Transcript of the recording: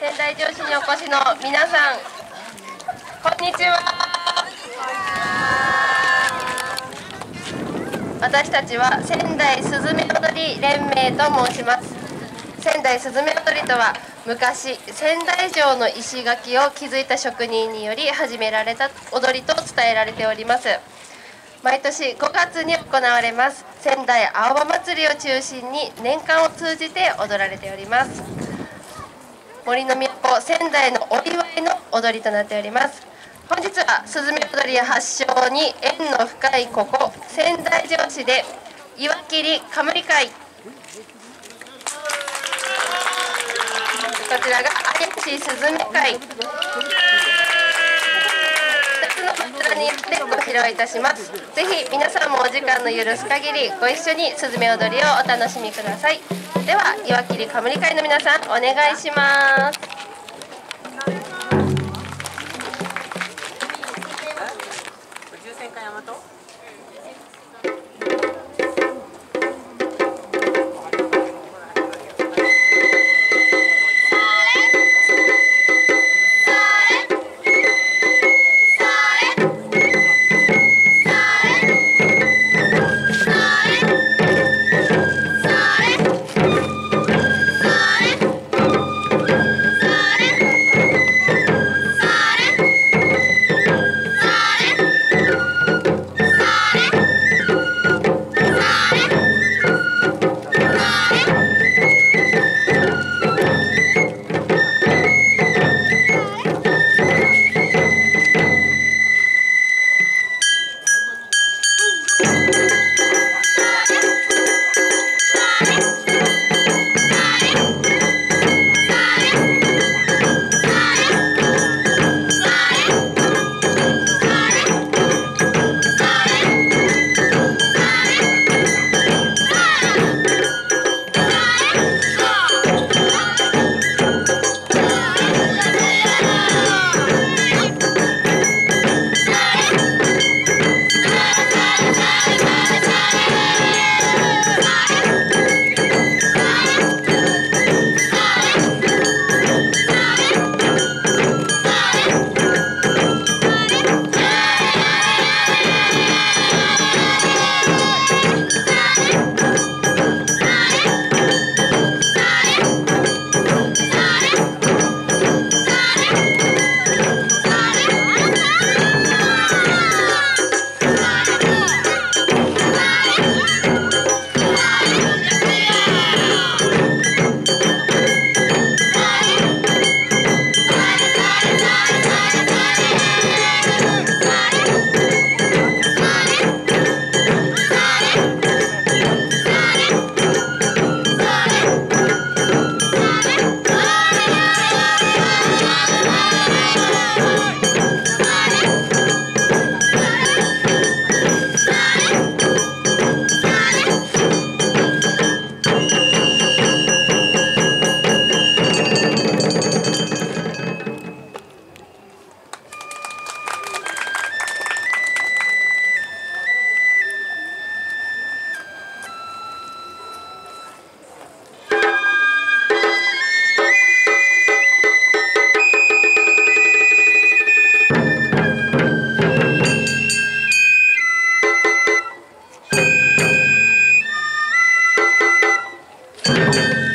仙台城市にお越しの皆さんこんにちは。私たちは仙台すずめ踊り連盟と申します。仙台すずめ踊りとは昔仙台城の石垣を築いた職人により始められた踊りと伝えられております。毎年5月に行われます仙台青葉祭りを中心に年間を通じて踊られております。森の都仙台のお祝いの踊りとなっております。本日はすずめ踊り発祥に縁の深いここ仙台城市で岩切冠会。こちらが怪しいすずめ会。2つの祭りによってご披露いたします。ぜひ皆さんもお時間の許す限りご一緒にすずめ踊りをお楽しみください。では岩切冠会の皆さんお願いします。Música